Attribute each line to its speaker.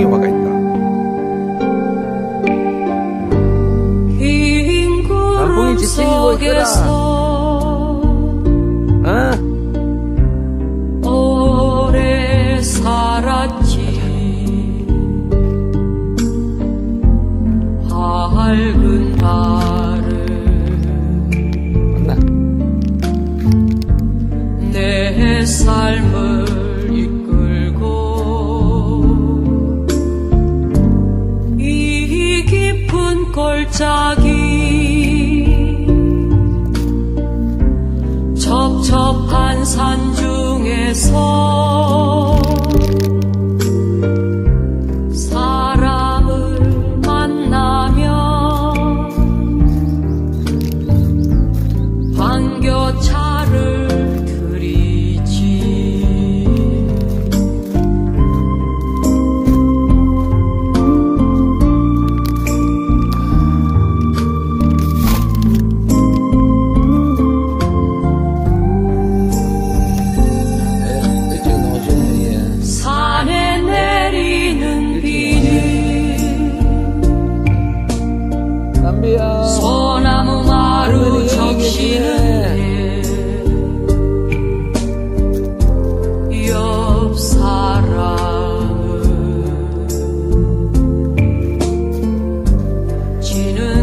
Speaker 1: 평화가 있다.
Speaker 2: 단풍이 지피고 있더라. 내 삶을 talking. Senin